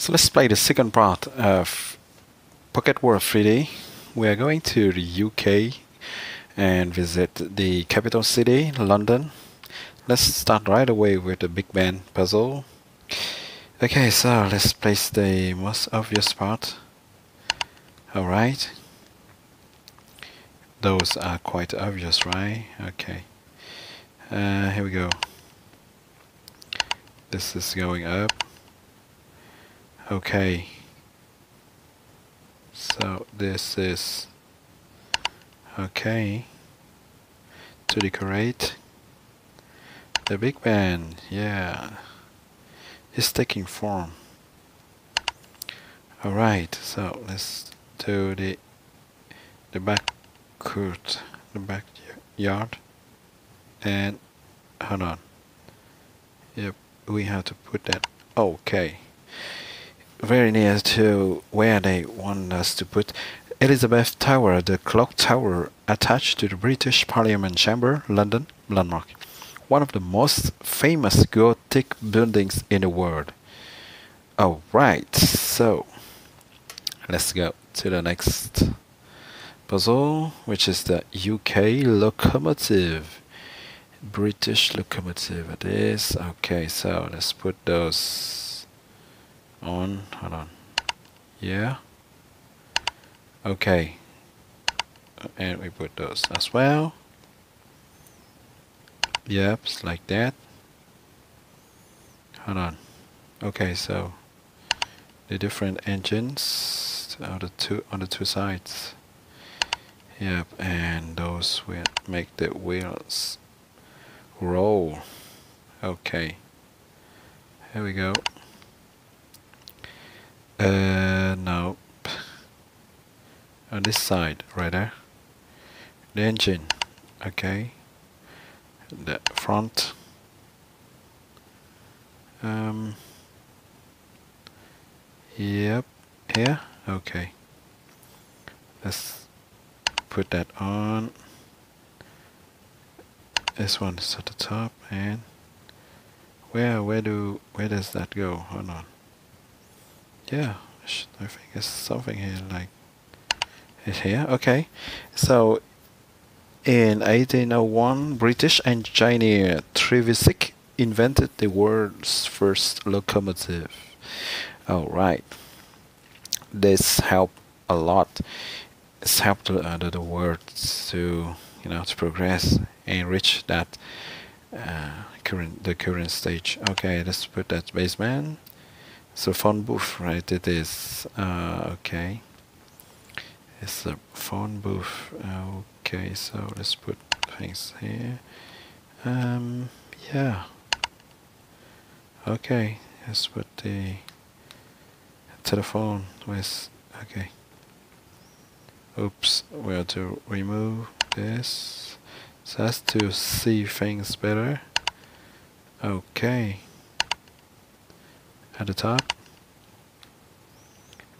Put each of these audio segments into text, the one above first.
So let's play the second part of Pocket World 3D. We are going to the UK and visit the capital city, London. Let's start right away with the Big Ben puzzle. Okay, so let's place the most obvious part. Alright. Those are quite obvious, right? Okay. Uh, here we go. This is going up. Okay. So this is okay to decorate the Big Ben. Yeah, it's taking form. All right, so let's do the the back court, the backyard, and hold on. Yep, we have to put that. Okay very near to where they want us to put Elizabeth Tower, the clock tower attached to the British Parliament Chamber, London, landmark. One of the most famous Gothic buildings in the world. Alright, so let's go to the next puzzle, which is the UK locomotive. British locomotive it is. Okay, so let's put those on hold on. Yeah? Okay. And we put those as well. Yep like that. Hold on. Okay so the different engines on the two on the two sides. Yep and those will make the wheels roll. Okay. Here we go uh, no. On this side, right there. The engine. Okay. The front. Um. Yep. Here. Okay. Let's put that on. This one is at the top and where where do where does that go? Hold on yeah, I think it's something here like it's here. Okay, so in 1801, British engineer Trevithick invented the world's first locomotive. All right, this helped a lot. It's helped uh, the world to you know to progress and reach that uh, current the current stage. Okay, let's put that basement. So phone booth, right? It is uh, okay. It's a phone booth. Okay, so let's put things here. Um, yeah. Okay, let's put the telephone with. Okay. Oops, we have to remove this. So that's to see things better. Okay at the top.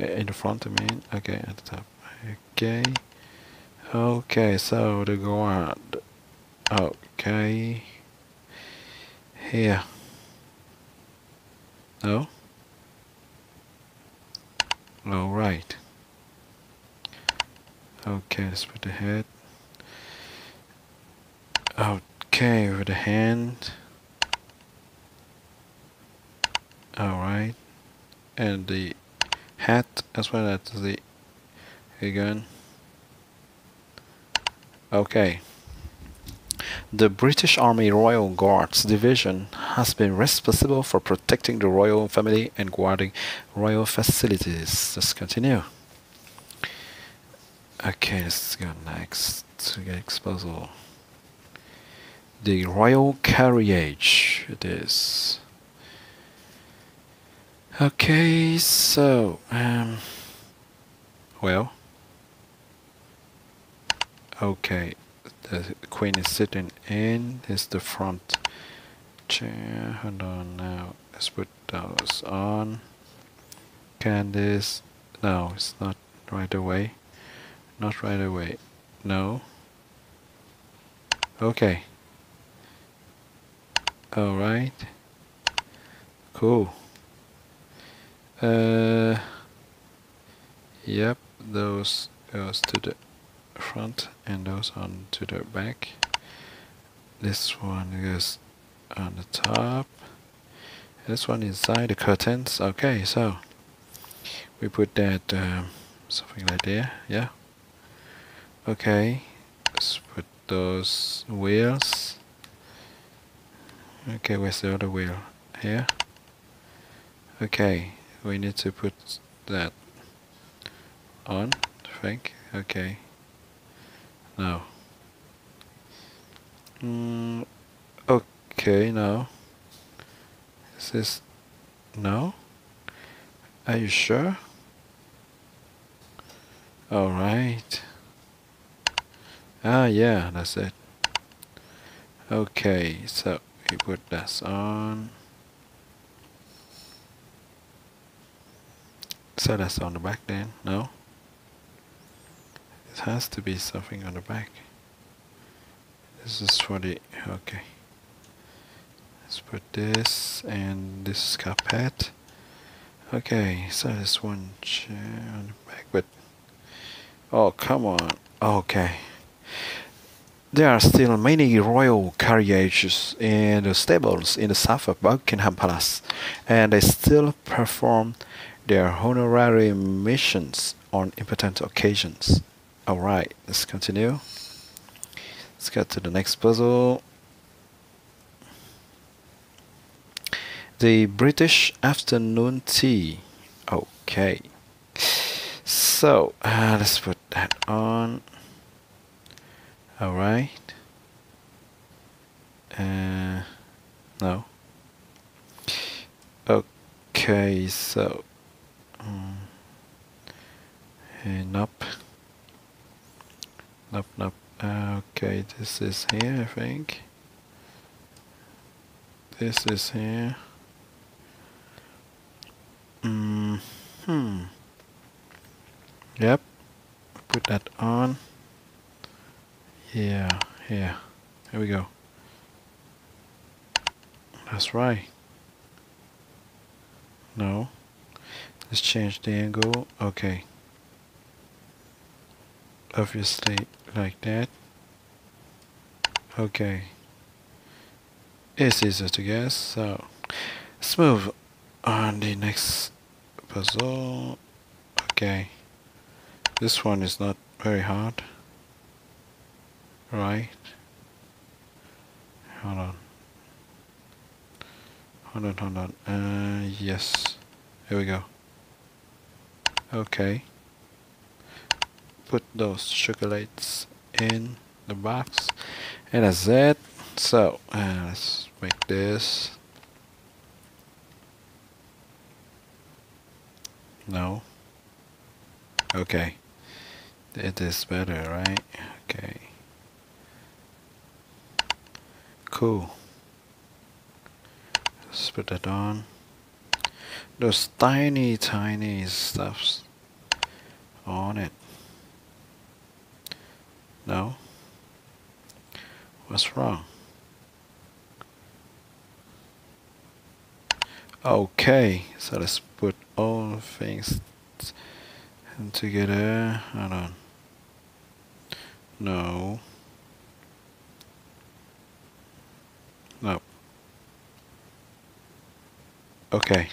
Uh, in the front I mean. Okay at the top. Okay. Okay so the ground. Okay. Here. No? All right. Okay let's put the head. Okay with the hand Alright. And the hat as well as the again. Okay. The British Army Royal Guards Division has been responsible for protecting the royal family and guarding royal facilities. Let's continue. Okay, let's go next to get exposure. The Royal Carriage it is. Okay, so, um, well, okay, the queen is sitting in, is the front chair, hold on now, let's put those on, can this, no, it's not right away, not right away, no, okay, alright, cool. Uh, yep, those goes to the front and those on to the back. This one goes on the top. This one inside the curtains. Okay, so we put that um, something like there. Yeah. Okay, let's put those wheels. Okay, where's the other wheel? Here. Okay, we need to put that on. I think. Okay. Now. Mm, okay, now. Is this... No? Are you sure? Alright. Ah, yeah, that's it. Okay, so we put this on. So that's on the back then, no? It has to be something on the back. This is for the, okay. Let's put this and this carpet. Okay, so this one chair on the back, but, oh come on, okay. There are still many royal carriages in the stables in the south of Buckingham Palace, and they still perform their honorary missions on important occasions. Alright, let's continue. Let's get to the next puzzle. The British afternoon tea. Okay. So, uh, let's put that on. Alright. Uh, no. Okay, so and up up up okay this is here I think. This is here. Mm hmm. Yep put that on. Yeah yeah here we go. That's right. No Let's change the angle. Okay. Obviously like that. Okay. It's easier to guess. So let's move on the next puzzle. Okay. This one is not very hard. Right. Hold on. Hold on, hold on. Uh, yes. Here we go. Okay. Put those chocolates in the box. And that's it. So, uh, let's make this. No. Okay. It is better, right? Okay. Cool. Let's put that on those tiny tiny stuffs on it. No? What's wrong? Okay so let's put all things together. Hold on. No. No okay.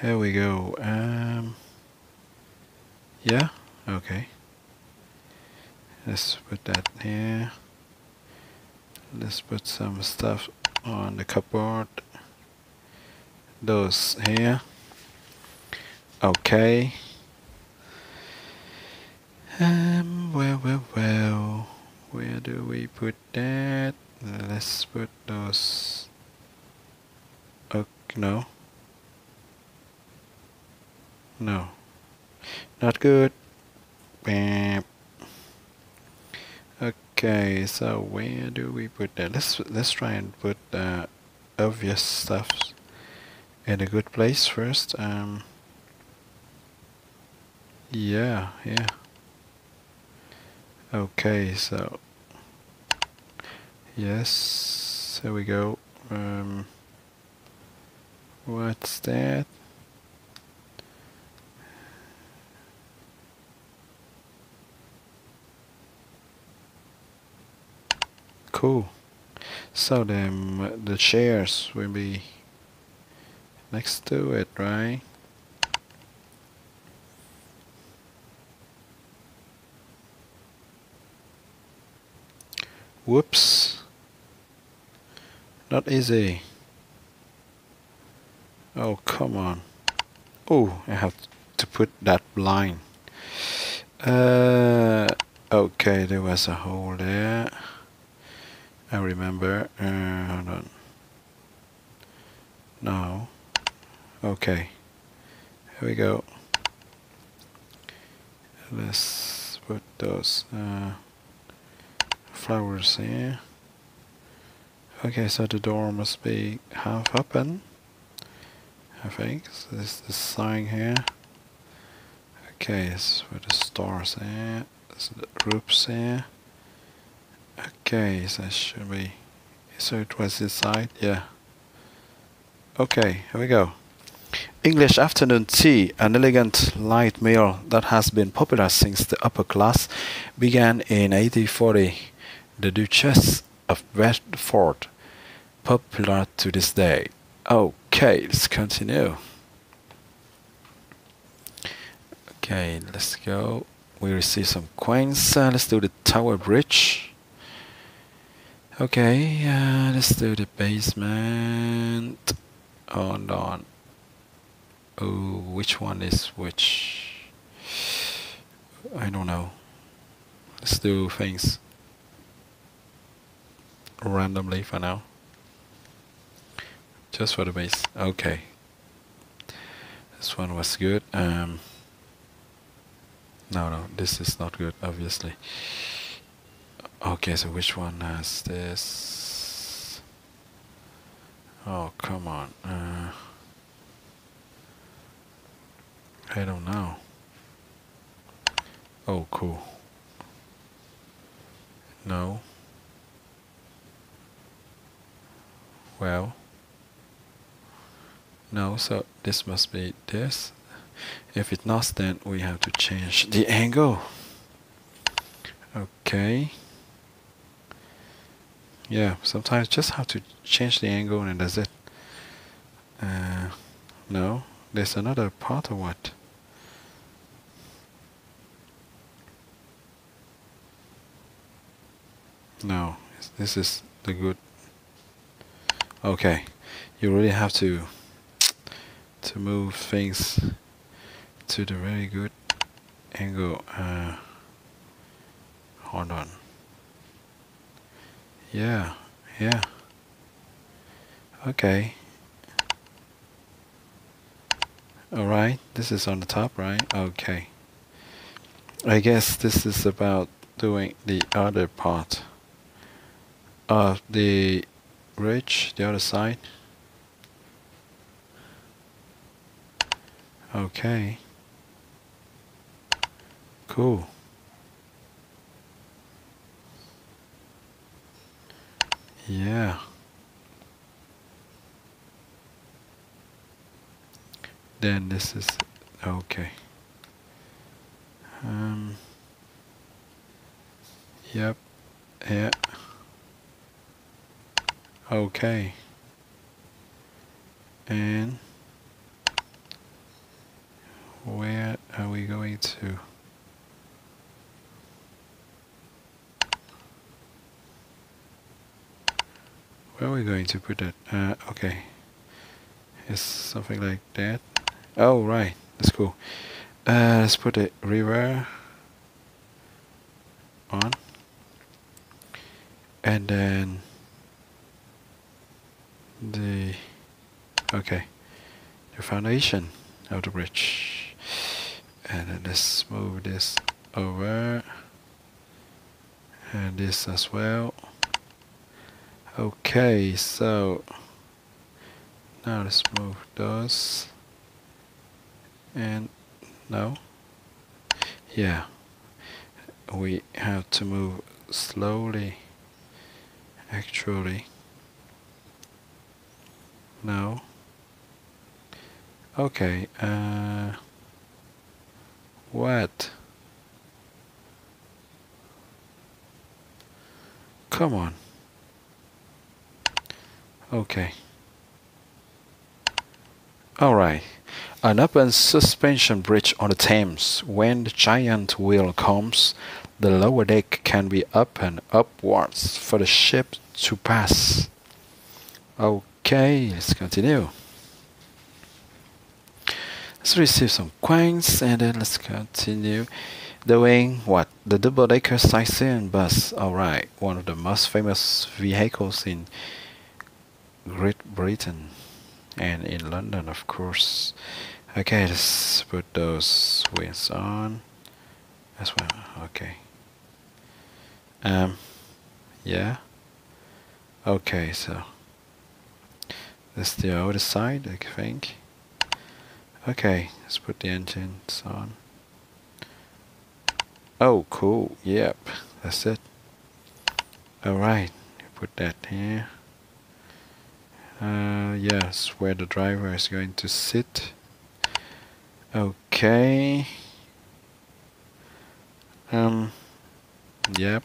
Here we go. Um, yeah, okay. Let's put that here. Let's put some stuff on the cupboard. Those here. Okay. Um, well, well, well. Where do we put that? Let's put those. Okay, no. No. Not good. Okay, so where do we put that? Let's let's try and put the obvious stuff in a good place first. Um. Yeah, yeah. Okay, so yes, there we go. Um, what's that? Cool. So then the chairs will be next to it, right? Whoops. Not easy. Oh, come on. Oh, I have to put that line. Uh, okay, there was a hole there. I remember. Uh, hold on. No. Okay. Here we go. Let's put those uh, flowers here. Okay, so the door must be half open. I think. So this is the sign here. Okay, where the stars here. Is the groups here. Okay, so should be. So it was inside, yeah. Okay, here we go. English afternoon tea, an elegant light meal that has been popular since the upper class began in 1840. The Duchess of Bedford, popular to this day. Okay, let's continue. Okay, let's go. We receive some coins. Uh, let's do the Tower Bridge. Okay, uh, let's do the basement. Hold on. Oh, which one is which? I don't know. Let's do things randomly for now. Just for the base. Okay. This one was good. Um, no, no, this is not good, obviously. Okay, so which one has this? Oh, come on. Uh, I don't know. Oh, cool. No. Well. No, so this must be this. If it's not, then we have to change the angle. Okay. Yeah, sometimes just have to change the angle and that's it. Uh, no, there's another part of what? No, this is the good. Okay, you really have to to move things to the very good angle. Uh, hold on. Yeah, yeah. Okay. Alright, this is on the top, right? Okay. I guess this is about doing the other part of the ridge, the other side. Okay. Cool. Yeah. Then this is okay. Um. Yep. Yeah. Okay. And where are we going to? Where are we going to put it? Uh, okay. It's something like that. Oh, right. That's cool. Uh, let's put a river on. And then the okay the foundation of the bridge and then let's move this over and this as well okay so now let's move those and no yeah we have to move slowly actually no. Okay, uh, what? Come on. Okay. Alright. An open suspension bridge on the Thames. When the giant wheel comes, the lower deck can be up and upwards for the ship to pass. Okay, let's continue. Let's receive some coins and then let's continue doing what? The double decker sightseeing bus. Alright, one of the most famous vehicles in Great Britain and in London, of course. Okay, let's put those wheels on as well. Okay. Um, yeah. Okay, so that's the other side, I think. Okay, let's put the engines on. Oh, cool. Yep, that's it. Alright, put that here. Uh, yes, where the driver is going to sit. Okay. Um, yep.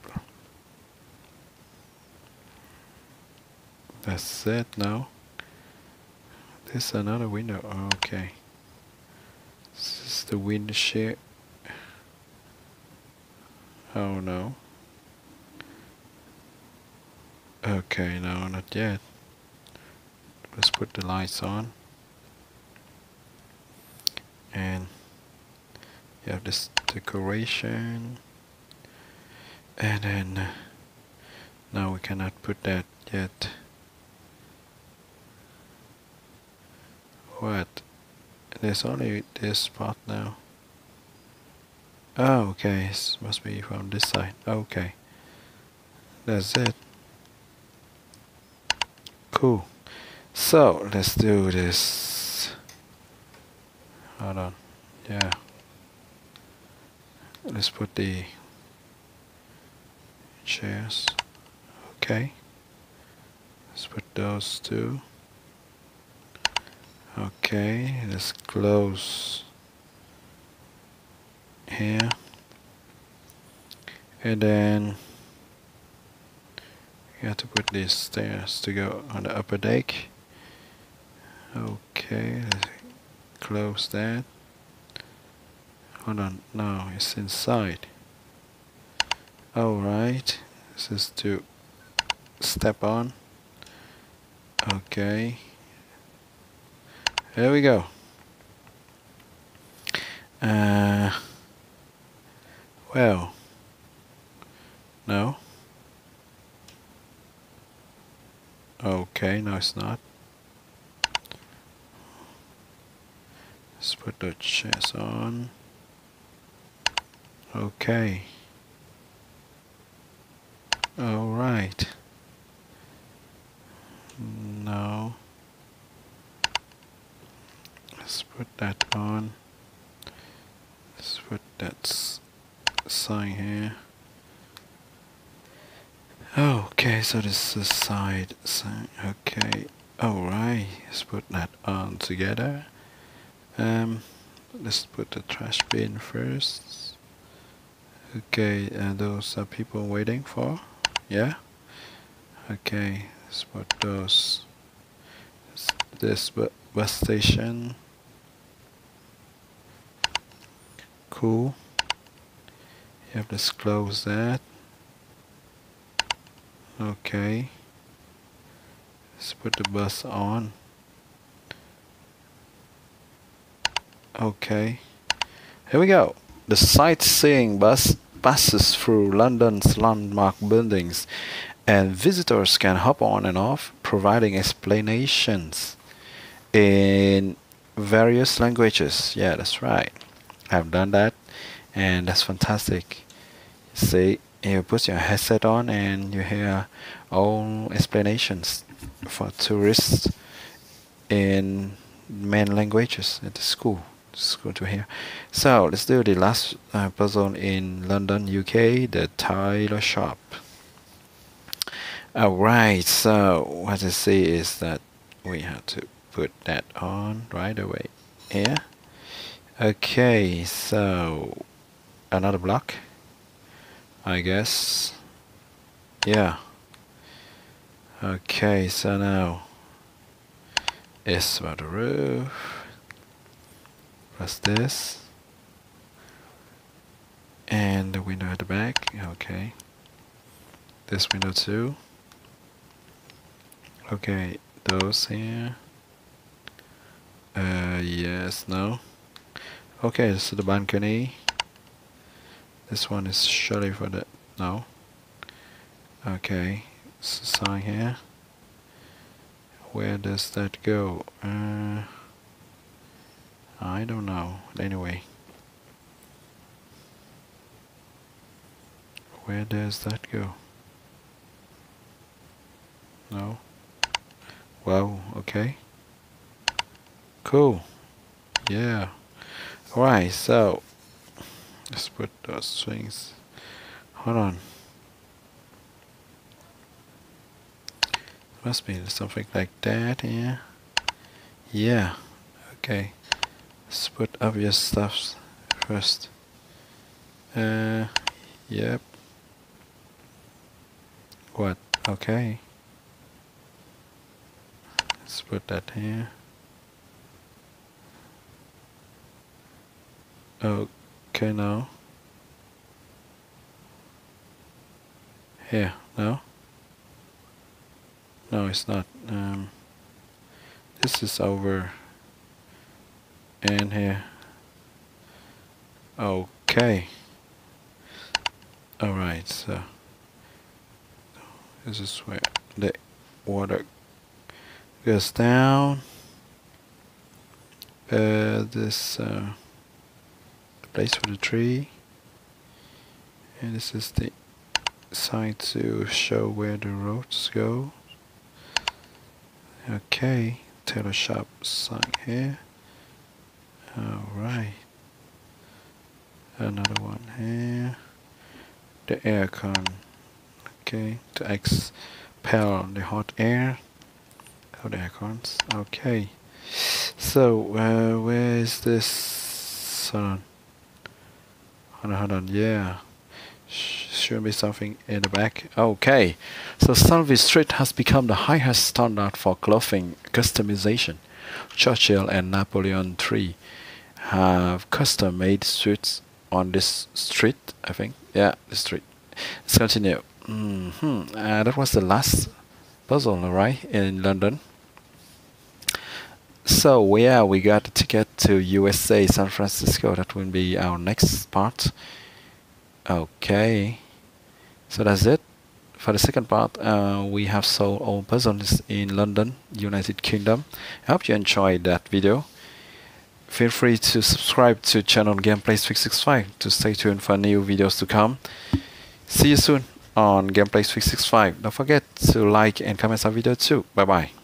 That's it now. This is another window. Okay. This is the windshield. Oh no. Okay, no, not yet. Let's put the lights on. And you have this decoration. And then uh, now we cannot put that yet. What? There's only this spot now. Oh, okay. This must be from this side. Okay. That's it. Cool. So, let's do this. Hold on. Yeah. Let's put the chairs. Okay. Let's put those two. Okay, let's close here. And then you have to put these stairs to go on the upper deck. Okay, close that. Hold on, no, it's inside. Alright, this is to step on. Okay. There we go. Uh, well, no. Okay, no it's not. Put the chest on. Okay. Alright. Now Let's put that on. Let's put that sign here. Okay, so this is the side sign. Okay. Alright, let's put that on together. Um, let's put the trash bin first. Okay, and those are people waiting for. Yeah. Okay, let's put those. This bus station. Cool. You have to close that. Okay. Let's put the bus on. Okay. Here we go. The sightseeing bus passes through London's landmark buildings and visitors can hop on and off providing explanations in various languages. Yeah, that's right. I've done that and that's fantastic. See, you put your headset on and you hear all explanations for tourists in main languages at the school. Good to here. So let's do the last uh, puzzle in London, UK, the Tailor Shop. Alright, so what I see is that we have to put that on right away here. Okay, so another block, I guess. Yeah. Okay, so now it's about the roof. Plus this. And the window at the back. Okay. This window too. Okay, those here. Uh, yes, no. Okay, so the balcony. This one is surely for the no. Okay, so sign here. Where does that go? Uh, I don't know. Anyway, where does that go? No. Wow. Okay. Cool. Yeah. Alright, so let's put those things. Hold on. Must be something like that yeah. Yeah. Okay. Put obvious stuff first. Uh, yep. What? Okay. Let's put that here. Okay, now. Here, no? No, it's not. Um, this is over and here. Okay. Alright, so this is where the water goes down. Uh, this uh, place for the tree and this is the side to show where the roads go okay tailor shop sign here alright another one here the aircon okay to expel the hot air of the aircons okay so uh, where is this hold Hold on, hold on. Yeah. Should be something in the back. Okay. So Selby Street has become the highest standard for clothing customization. Churchill and Napoleon III have custom made suits on this street, I think. Yeah, the street. Let's continue. Mm -hmm. uh, that was the last puzzle, right, in London. So yeah, we got a ticket to USA, San Francisco. That will be our next part. Okay, so that's it. For the second part, uh, we have solved all puzzles in London, United Kingdom. I hope you enjoyed that video. Feel free to subscribe to channel Gameplays365 to stay tuned for new videos to come. See you soon on Gameplays365. Don't forget to like and comment our video too. Bye bye.